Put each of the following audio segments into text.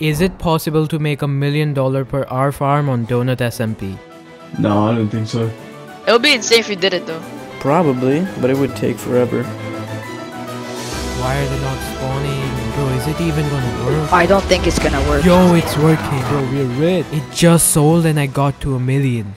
Is it possible to make a million dollar per hour farm on Donut SMP? No, I don't think so. It would be insane if you did it though. Probably, but it would take forever. Why are they not spawning? Bro, is it even gonna work? I don't think it's gonna work. Yo, it's working. Bro, we're rich. It just sold and I got to a million.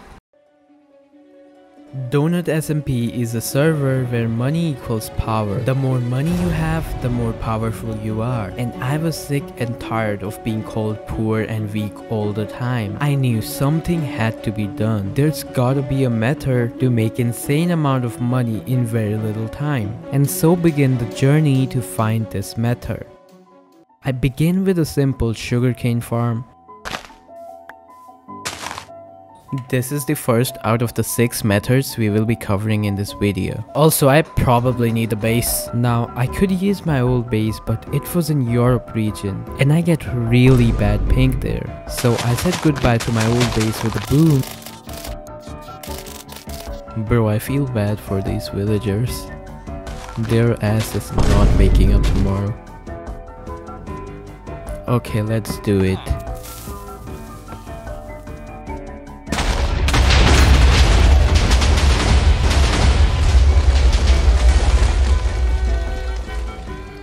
Donut SMP is a server where money equals power. The more money you have, the more powerful you are. And I was sick and tired of being called poor and weak all the time. I knew something had to be done. There's gotta be a method to make insane amount of money in very little time. And so began the journey to find this method. I begin with a simple sugarcane farm this is the first out of the 6 methods we will be covering in this video. Also, I probably need a base. Now, I could use my old base, but it was in Europe region, and I get really bad ping there. So I said goodbye to my old base with a boom. Bro, I feel bad for these villagers. Their ass is not waking up tomorrow. Okay, let's do it.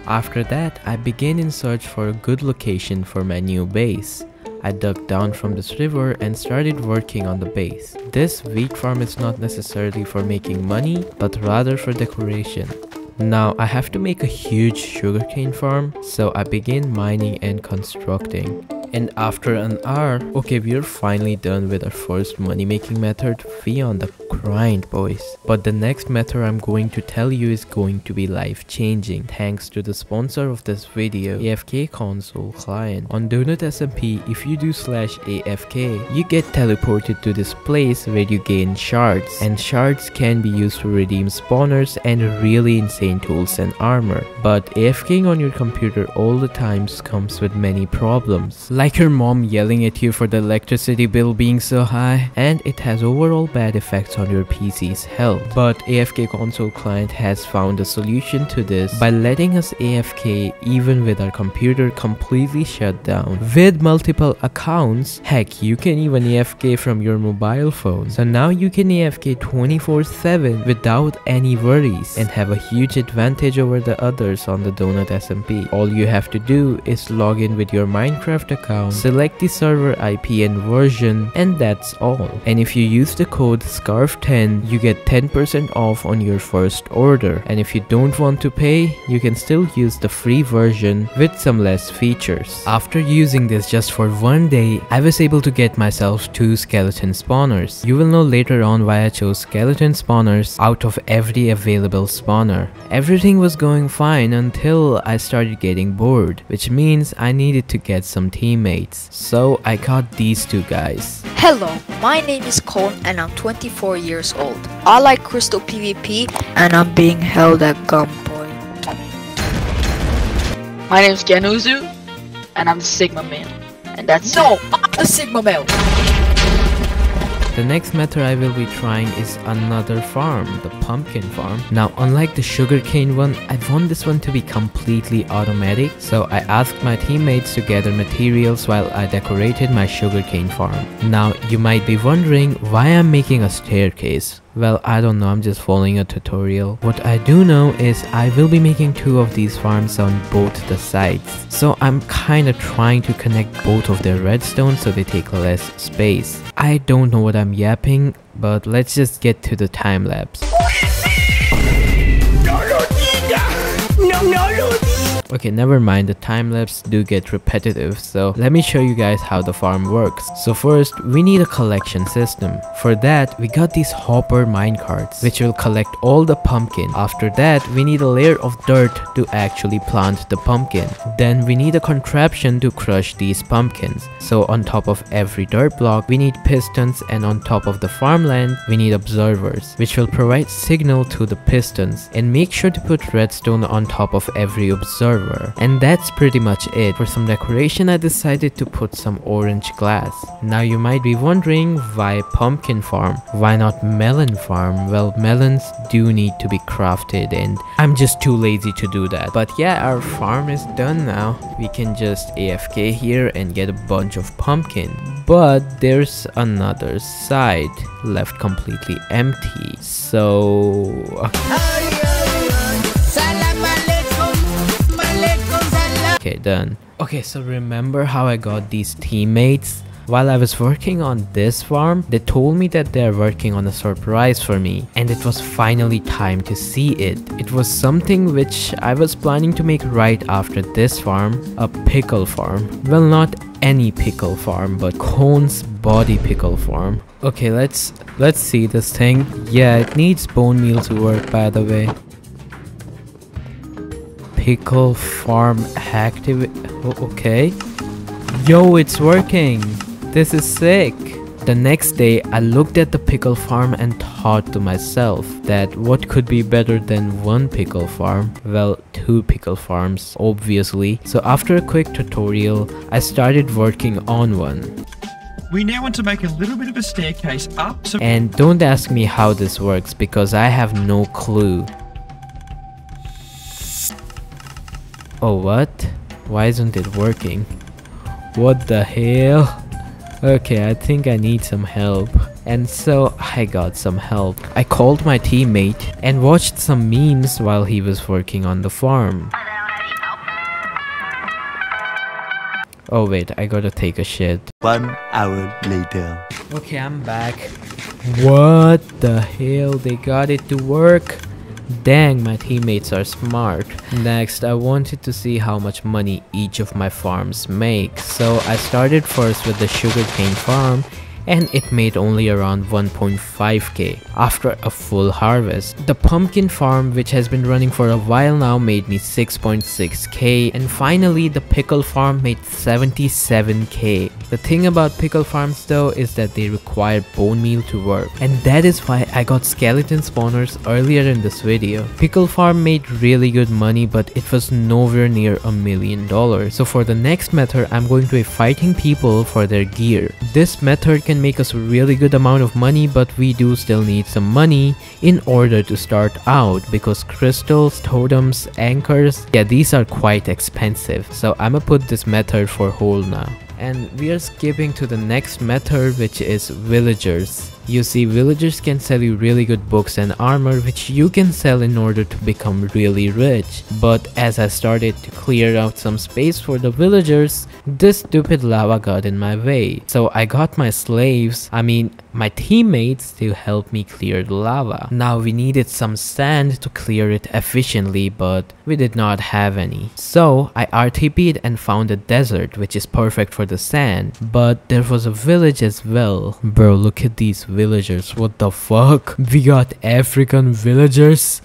After that, I began in search for a good location for my new base. I dug down from this river and started working on the base. This wheat farm is not necessarily for making money, but rather for decoration. Now I have to make a huge sugarcane farm, so I begin mining and constructing. And after an hour, okay, we're finally done with our first money making method, we on the grind boys. But the next method I'm going to tell you is going to be life changing thanks to the sponsor of this video, AFK console client. On Donut SMP, if you do slash AFK, you get teleported to this place where you gain shards. And shards can be used to redeem spawners and really insane tools and armor. But AFKing on your computer all the times comes with many problems. Like like your mom yelling at you for the electricity bill being so high, and it has overall bad effects on your PC's health. But AFK console client has found a solution to this by letting us AFK even with our computer completely shut down. With multiple accounts, heck, you can even AFK from your mobile phone. So now you can AFK 24-7 without any worries and have a huge advantage over the others on the Donut SMP. All you have to do is log in with your Minecraft account account, select the server IP and version, and that's all. And if you use the code SCARVE10, you get 10% off on your first order. And if you don't want to pay, you can still use the free version with some less features. After using this just for one day, I was able to get myself two skeleton spawners. You will know later on why I chose skeleton spawners out of every available spawner. Everything was going fine until I started getting bored, which means I needed to get some team teammates. So I got these two guys. Hello, my name is Cole and I'm 24 years old. I like Crystal PvP and I'm being held at gunpoint. My name is Genuzu and I'm the Sigma Man. And that's No! I'm the Sigma Man! The next method I will be trying is another farm, the pumpkin farm. Now unlike the sugarcane one, I want this one to be completely automatic, so I asked my teammates to gather materials while I decorated my sugarcane farm. Now you might be wondering why I'm making a staircase. Well, I don't know, I'm just following a tutorial. What I do know is I will be making two of these farms on both the sides. So I'm kinda trying to connect both of their redstone so they take less space. I don't know what I'm yapping, but let's just get to the time lapse. Okay, never mind, the time lapse do get repetitive, so let me show you guys how the farm works. So first, we need a collection system. For that, we got these hopper minecarts, which will collect all the pumpkin. After that, we need a layer of dirt to actually plant the pumpkin. Then we need a contraption to crush these pumpkins. So on top of every dirt block, we need pistons and on top of the farmland, we need observers, which will provide signal to the pistons. And make sure to put redstone on top of every observer server. And that's pretty much it. For some decoration I decided to put some orange glass. Now you might be wondering why pumpkin farm? Why not melon farm? Well melons do need to be crafted and I'm just too lazy to do that. But yeah our farm is done now. We can just AFK here and get a bunch of pumpkin. But there's another side left completely empty. So Okay, done. Okay, so remember how I got these teammates? While I was working on this farm, they told me that they're working on a surprise for me and it was finally time to see it. It was something which I was planning to make right after this farm, a pickle farm. Well, not any pickle farm, but Cone's body pickle farm. Okay, let's let's see this thing. Yeah, it needs bone meal to work by the way pickle farm active okay. Yo it's working. This is sick. The next day i looked at the pickle farm and thought to myself that what could be better than one pickle farm? Well two pickle farms obviously. So after a quick tutorial i started working on one. We now want to make a little bit of a staircase up so and don't ask me how this works because i have no clue Oh, what? Why isn't it working? What the hell? Okay, I think I need some help. And so I got some help. I called my teammate and watched some memes while he was working on the farm. Oh wait, I gotta take a shit. One hour later. Okay, I'm back. What the hell? They got it to work. Dang, my teammates are smart. Next, I wanted to see how much money each of my farms make. So I started first with the sugarcane farm and it made only around 1.5k after a full harvest. The pumpkin farm which has been running for a while now made me 6.6k and finally the pickle farm made 77k. The thing about pickle farms though is that they require bone meal to work and that is why I got skeleton spawners earlier in this video. Pickle farm made really good money but it was nowhere near a million dollars. So for the next method I'm going to be fighting people for their gear. This method can make us a really good amount of money but we do still need some money in order to start out because crystals, totems, anchors, yeah these are quite expensive. So I'ma put this method for hold now. And we are skipping to the next method which is villagers. You see, villagers can sell you really good books and armor which you can sell in order to become really rich. But as I started to clear out some space for the villagers, this stupid lava got in my way. So I got my slaves, I mean my teammates to help me clear the lava. Now we needed some sand to clear it efficiently but we did not have any. So I RTP'd and found a desert which is perfect for the sand. But there was a village as well. Bro look at these villagers. What the fuck? We got African villagers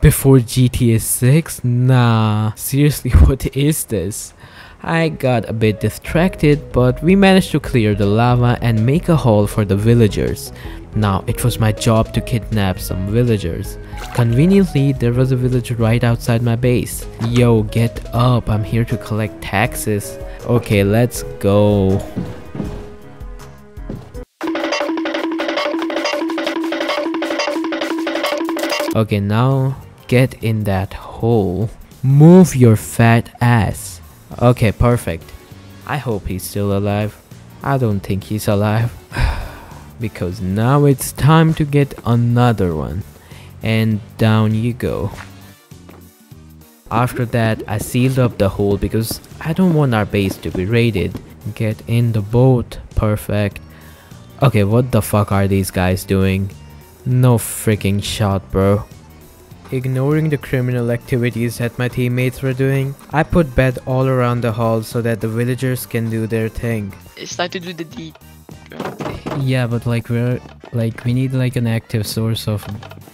before GTA 6? Nah, seriously, what is this? I got a bit distracted, but we managed to clear the lava and make a hole for the villagers. Now, it was my job to kidnap some villagers. Conveniently, there was a villager right outside my base. Yo, get up, I'm here to collect taxes. Okay, let's go. Okay, now get in that hole. Move your fat ass. Okay, perfect. I hope he's still alive. I don't think he's alive. because now it's time to get another one. And down you go. After that, I sealed up the hole because I don't want our base to be raided. Get in the boat. Perfect. Okay, what the fuck are these guys doing? No freaking shot, bro. Ignoring the criminal activities that my teammates were doing, I put bed all around the hall so that the villagers can do their thing. It's time to do the deed. Yeah, but like we're like we need like an active source of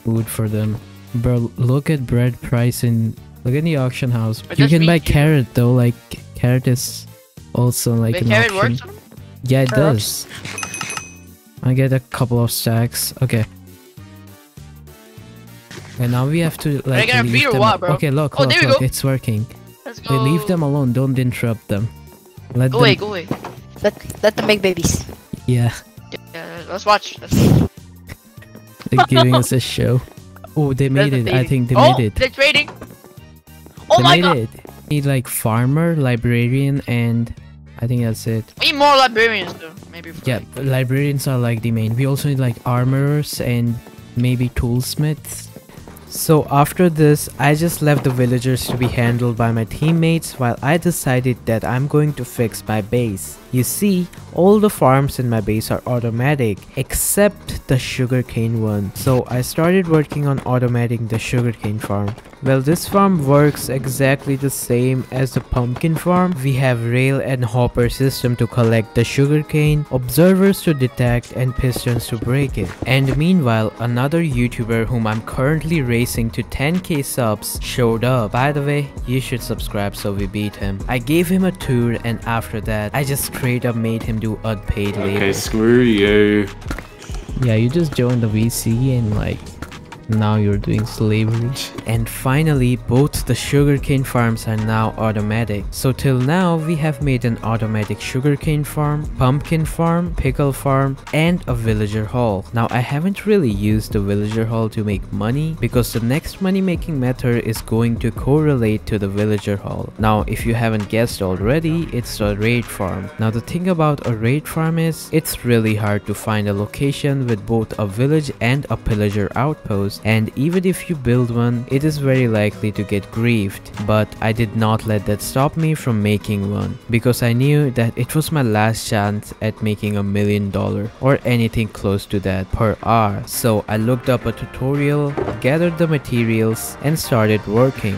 food for them. Bro, look at bread price in look at the auction house. But you can buy you- carrot though, like carrot is also like Wait, an carrot option. works? Yeah, it Carrots? does. I get a couple of stacks. Okay. And now we have to like get a leave beer or them. what, bro? Okay, look, Oh, look, there we look, go. it's working. Let's Hey, go. leave them alone. Don't interrupt them. Let Go them. away, go away. Let let them make babies. Yeah, Yeah, let's watch. Let's they're giving us a show. Oh, they made it. I think they oh, made it. They're trading. Oh they my made god. it. Need like farmer, librarian, and I think that's it. We need more librarians though. Maybe. For Yeah, like- librarians are like the main. We also need like armorers and maybe toolsmiths. So after this, I just left the villagers to be handled by my teammates while I decided that I'm going to fix my base. You see, all the farms in my base are automatic except the sugarcane one. So I started working on automating the sugarcane farm. Well, this farm works exactly the same as the pumpkin farm. We have rail and hopper system to collect the sugarcane, observers to detect and pistons to break it. And meanwhile, another YouTuber whom I'm currently racing to 10k subs showed up. By the way, you should subscribe so we beat him. I gave him a tour and after that, I just straight up made him do unpaid labor. Okay, screw you. Yeah, you just joined the VC and like now you're doing slavery. And finally, both the sugarcane farms are now automatic. So till now, we have made an automatic sugarcane farm, pumpkin farm, pickle farm, and a villager hall. Now I haven't really used the villager hall to make money because the next money making method is going to correlate to the villager hall. Now if you haven't guessed already, it's a raid farm. Now the thing about a raid farm is, it's really hard to find a location with both a village and a pillager outpost and even if you build one, it is very likely to get griefed. But I did not let that stop me from making one because I knew that it was my last chance at making a million dollar or anything close to that per hour. So I looked up a tutorial, gathered the materials and started working.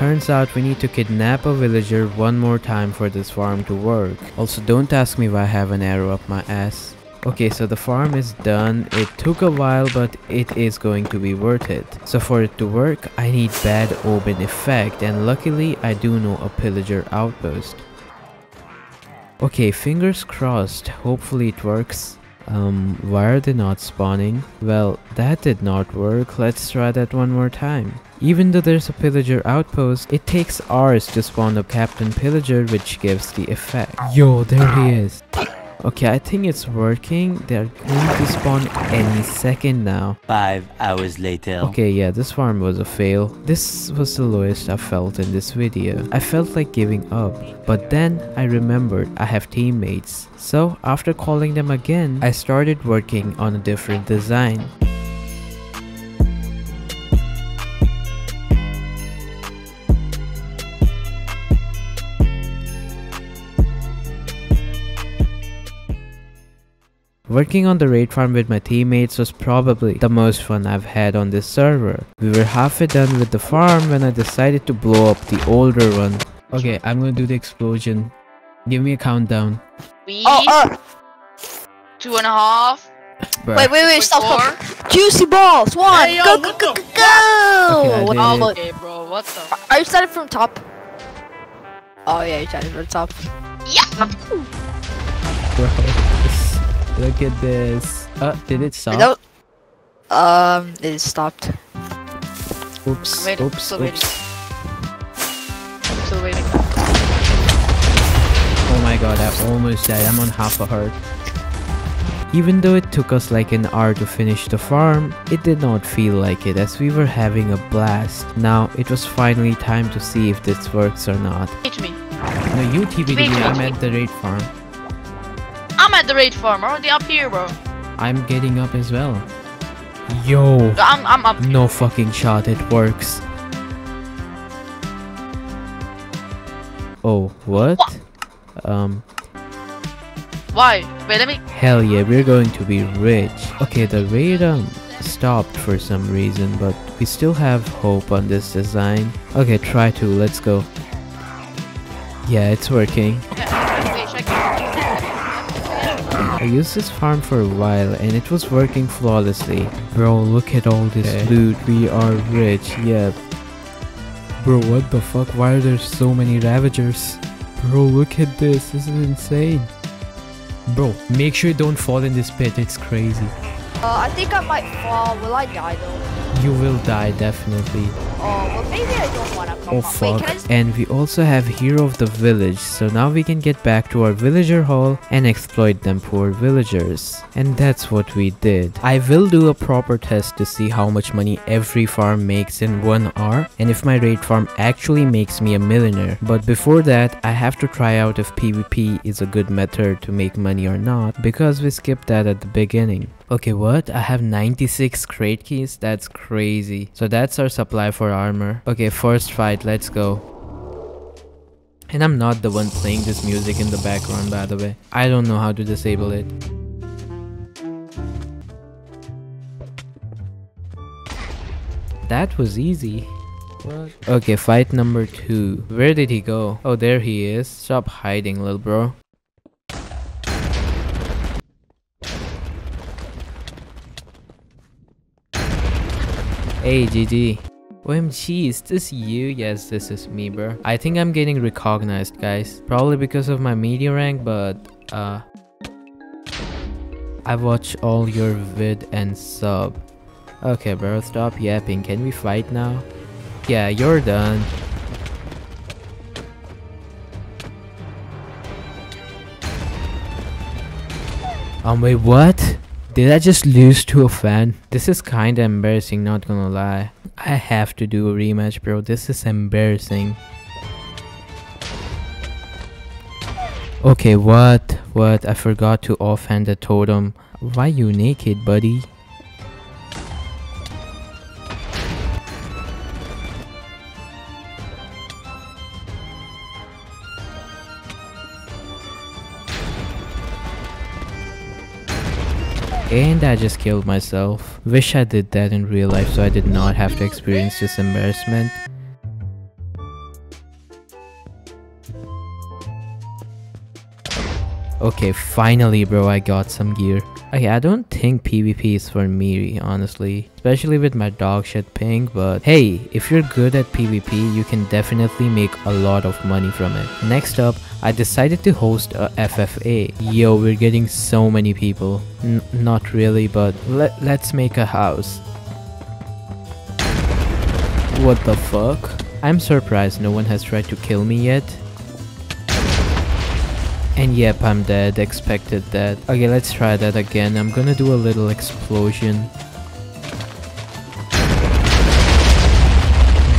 Turns out we need to kidnap a villager one more time for this farm to work. Also don't ask me why I have an arrow up my ass. Okay, so the farm is done. It took a while, but it is going to be worth it. So for it to work, I need bad omen effect, and luckily I do know a pillager outpost. Okay, fingers crossed. Hopefully it works. Um, why are they not spawning? Well, that did not work. Let's try that one more time. Even though there's a pillager outpost, it takes hours to spawn the captain pillager which gives the effect. Yo, there he is. Okay, I think it's working. They're going to spawn any second now. Five hours later. Okay, yeah, this farm was a fail. This was the lowest I felt in this video. I felt like giving up, but then I remembered I have teammates. So after calling them again, I started working on a different design. Working on the raid farm with my teammates was probably the most fun I've had on this server. We were halfway done with the farm when I decided to blow up the older one. Okay, I'm gonna do the explosion. Give me a countdown. We Oh, uh, two and a half. Bruh. wait, wait, wait, stop, four. stop. Juicy balls, one, Hey, yo, go, go, go, go, go. Okay, I What- did oh, Okay, bro. What the? Are you starting from top? Oh yeah, you started from top. Yeah. Bro, this- look at this. Uh, did it stop? No. Um, it stopped. Oops, Waiting, oops, still waiting. oops. I'm still waiting. Oh my god, I almost died. I'm on half a heart. Even though it took us like an hour to finish the farm, it did not feel like it as we were having a blast. Now, it was finally time to see if this works or not. Hit me. No, you TBD, Wait, wait, I'm at the raid farm. The raid farm. I'm already up here, bro. I'm getting up as well. Yo! I'm I'm up. No fucking shot, it works. Oh, what? Um, Why? Wait, let me. hell yeah, we're going to be rich. Okay, the raid um stopped for some reason, but we still have hope on this design. Okay, try to, let's go. Yeah, it's working. Okay. I used this farm for a while and it was working flawlessly. Bro, look at all this Okay. loot. We are rich. Yep. Bro, what the fuck? Why are there so many Ravagers? Bro, look at this. This is insane. Bro, make sure you don't fall in this pit. It's crazy. Uh, I think I might fall. Will I die though? You will die, definitely. Oh, well maybe I don't wanna come Oh. Wait, fuck. can I just And we also have Hero of the Village, so now we can get back to our villager hall and exploit them poor villagers. And that's what we did. I will do a proper test to see how much money every farm makes in 1 hour and if my raid farm actually makes me a millionaire. But before that, I have to try out if PvP is a good method to make money or not because we skipped that at the beginning. Okay, what? I have 96 crate keys? That's crazy. So that's our supply for armor. Okay, first fight, let's go. And I'm not the one playing this music in the background by the way. I don't know how to disable it. That was easy. What? Okay, fight number two. Where did he go? Oh, there he is. Stop hiding, little bro. Hey, GG. OMG, is this you? Yes, this is me, bro. I think I'm getting recognized, guys. Probably because of my media rank, but, uh... I watch all your vid and sub. Okay, bro, stop yapping. Can we fight now? Yeah, you're done. Um, wait, what? Did I just lose to a fan? This is kinda embarrassing, not gonna lie. I have to do a rematch, bro. This is embarrassing. Okay, what? What? I forgot to offhand the totem. Why you naked, buddy? And I just killed myself. Wish I did that in real life so I did not have to experience this embarrassment. Okay, finally bro, I got some gear. Okay, I don't think PvP is for me, honestly. Especially with my dog shit ping, but hey, if you're good at PvP, you can definitely make a lot of money from it. Next up, I decided to host a FFA. Yo, we're getting so many people. N not really, but let let's make a house. What the fuck? I'm surprised no one has tried to kill me yet. And yep, I'm dead. Expected that. Okay, let's try that again. I'm gonna do a little explosion.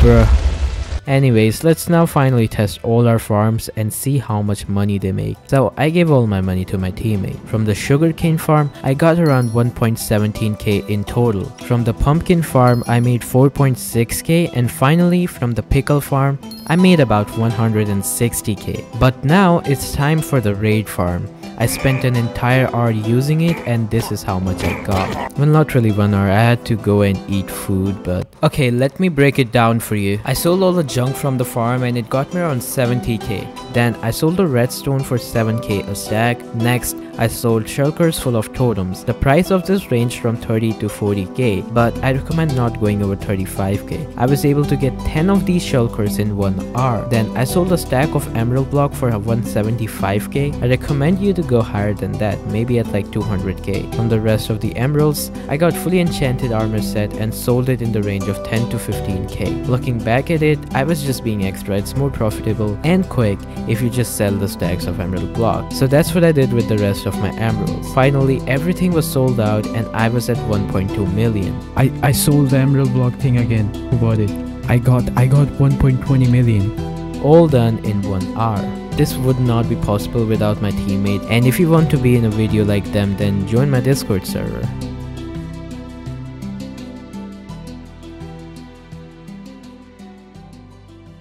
Bruh. Anyways, let's now finally test all our farms and see how much money they make. So I gave all my money to my teammate. From the sugarcane farm, I got around 1.17k in total. From the pumpkin farm, I made 4.6k and finally from the pickle farm, I made about 160k. But now it's time for the raid farm. I spent an entire hour using it and this is how much I got. Well not really one hour, I had to go and eat food but... Okay, let me break it down for you. I sold all the junk from the farm and it got me around 70k. Then I sold the redstone for 7k a stack. Next, I sold shulkers full of totems. The price of this ranged from 30 to 40k, but I recommend not going over 35k. I was able to get 10 of these shulkers in 1 hour. Then I sold a stack of emerald block for 175k. I recommend you to go higher than that, maybe at like 200k. From the rest of the emeralds, I got fully enchanted armor set and sold it in the range of 10 to 15k. Looking back at it, I was just being extra, it's more profitable and quick if you just sell the stacks of emerald block. So that's what I did with the rest of my emeralds. Finally, everything was sold out and I was at 1.2 million. I, I sold the emerald block thing again. Who bought it? I got I got 1.20 million. all done in one hour. This would not be possible without my teammate and if you want to be in a video like them then join my discord server.